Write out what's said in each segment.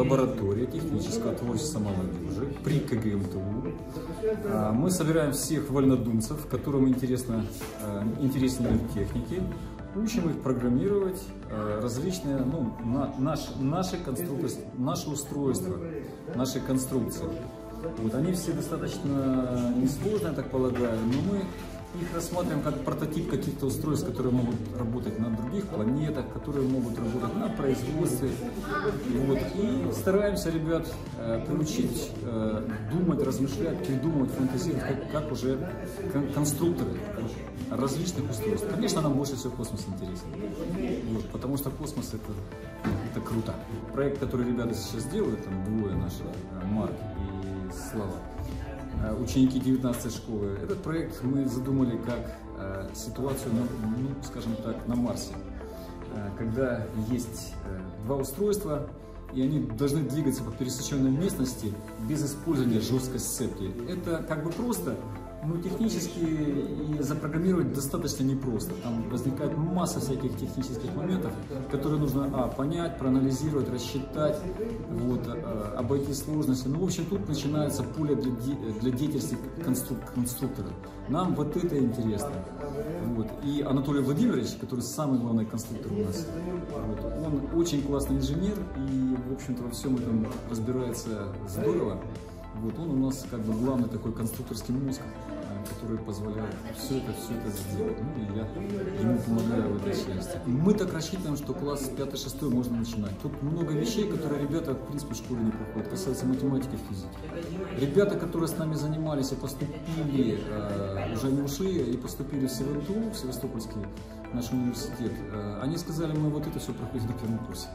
лаборатория технического творчества молодежи при КГМТУ. А, мы собираем всех вольнодумцев, которым интересно, э, интересны техники, учим их программировать э, различные, ну, на, наш, наши конструкторы, наши устройства, наши конструкции. Вот, они все достаточно несложные, я так полагаю, но мы их рассматриваем как прототип каких-то устройств, которые могут работать на других планетах, которые могут работать на производстве. Вот. И стараемся ребят э, приучить э, думать, размышлять, придумывать, фантазировать, как, как уже кон конструкторы различных устройств. Конечно, нам больше всего космос интересен, вот, потому что космос это, это круто. Проект, который ребята сейчас делают, там двое наши, э, Марк и Слава, ученики 19 школы. Этот проект мы задумали как э, ситуацию, ну, скажем так, на Марсе, э, когда есть два устройства, и они должны двигаться по пересеченной местности без использования жесткой сцепки. Это как бы просто, но технически и запрограммировать достаточно непросто. Там возникает масса всяких технических моментов, которые нужно а, понять, проанализировать, рассчитать, вот, а, обойти сложности. Ну, в общем, тут начинается поле для, для деятельности конструк конструктора. Нам вот это интересно. Вот. И Анатолий Владимирович, который самый главный конструктор у нас, вот, он очень классный инженер и, в общем-то, во всем этом разбирается здорово. Вот он у нас как бы главный такой конструкторский мозг, который позволяет все это, все это сделать. Ну и я ему помогаю в этой части. Мы так рассчитываем, что класс 5-6 можно начинать. Тут много вещей, которые ребята, в принципе, школе не проходят. Касается математики физики. Ребята, которые с нами занимались и поступили, э, уже не ушли и поступили в СВНТУ, в Севастопольский наш университет, э, они сказали, мы вот это все проходим на первом курсе.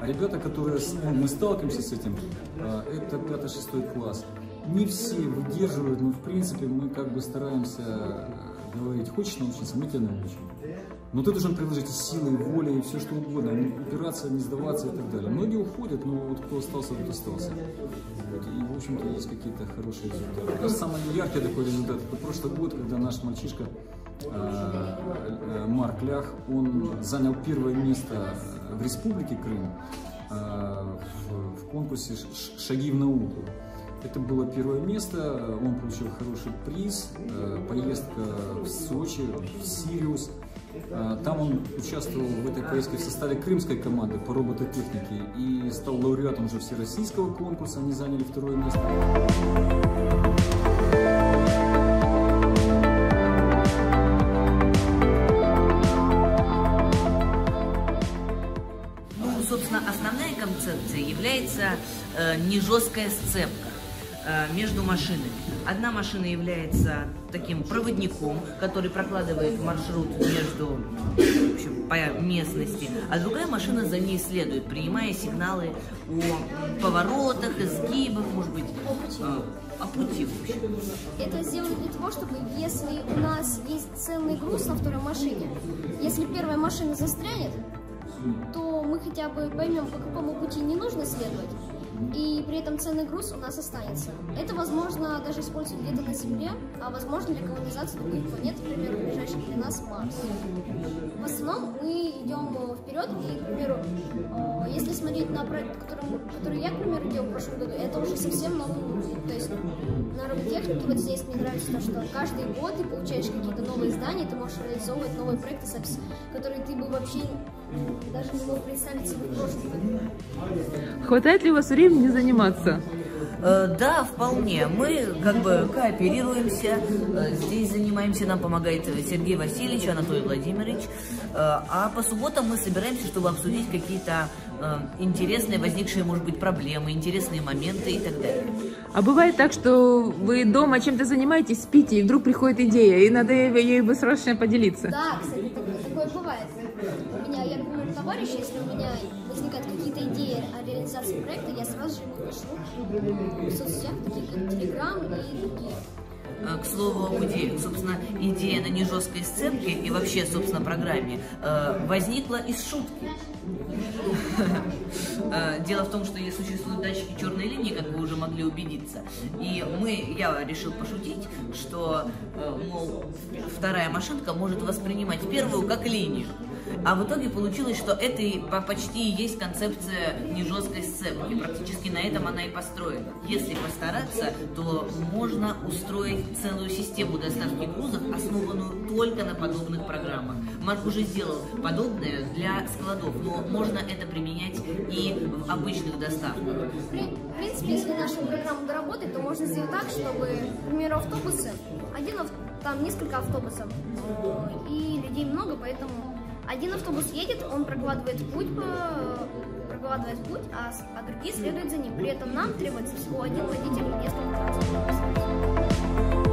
А ребята, которые, мы сталкиваемся с этим, э, это 5-6 класс, не все выдерживают, но в принципе мы как бы стараемся э, говорить, хочешь научиться, мы тебя научим. Но ты должен приложить силы, воли, и все что угодно, не упираться, не сдаваться и так далее. Многие уходят, но вот кто остался, тот остался. Вот. И, в общем-то, есть какие-то хорошие результаты. Самый яркий такой результат, это прошлый год, когда наш мальчишка Э, э, Марк Лях, он занял первое место в Республике Крым в конкурсе «Шаги в науку». Это было первое место, он получил хороший приз, поездка в Сочи, в Сириус. Там он участвовал в этой поездке в составе крымской команды по робототехнике и стал лауреатом уже всероссийского конкурса, они заняли второе место. концепции является э, не жесткая сцепка э, между машинами. Одна машина является таким проводником, который прокладывает маршрут между в общем, по местности, а другая машина за ней следует, принимая сигналы о поворотах, изгибах, может быть, э, о пути в общем. Это сделано для того, чтобы если у нас есть ценный груз на второй машине, если первая машина застрянет, то мы хотя бы поймем, по какому пути не нужно следовать, и при этом ценный груз у нас останется. Это возможно даже использовать где-то на Земле, а возможно для колонизации других планет, например, ближайших для нас Марс. В основном мы идем вперед, и, к примеру, э, если смотреть на проект, который, который я, к примеру, делал в прошлом году, это уже совсем новый. То есть на роботехнике вот здесь мне нравится то, что каждый год ты получаешь какие-то новые здания, ты можешь реализовывать новые проекты, которые ты бы вообще даже не мог представить себе в прошлом году. Хватает ли у вас времени заниматься? Э, да, вполне. Мы как бы кооперируемся. Э, здесь занимаемся, нам помогает Сергей Васильевич, Анатолий Владимирович. Э, а по субботам мы собираемся, чтобы обсудить какие-то интересные, возникшие, может быть, проблемы, интересные моменты и так далее. А бывает так, что вы дома чем-то занимаетесь, спите, и вдруг приходит идея, и надо ей бы срочно поделиться? Да, кстати, такое бывает. У меня, я, например, товарищ, если у меня реализации проекта, я сразу же ему пишу в соцсетях, такие как Telegram и другие. А, к слову об идее. Собственно, идея на нежесткой сцепке и вообще, собственно, программе э, возникла из шутки. Э, дело в том, что существуют датчики черной линии, как вы уже могли убедиться. И мы, я решил пошутить, что, э, мол, вторая машинка может воспринимать первую как линию. А в итоге получилось, что это и по- почти и есть концепция нежесткой сцепки. Практически на этом она и построена. Если постараться, то можно устроить целую систему доставки грузов, основанную только на подобных программах. Марк уже сделал подобное для складов, но можно это применять и в обычных доставках. В при- в принципе, если наша программа доработает, то можно сделать так, чтобы, к примеру, автобусы, один там несколько автобусов, э, и людей много, поэтому один автобус едет, он прокладывает путь, по- прокладывает путь, а, а другие следуют за ним. При этом нам требуется всего один водитель несколько транспортных средств.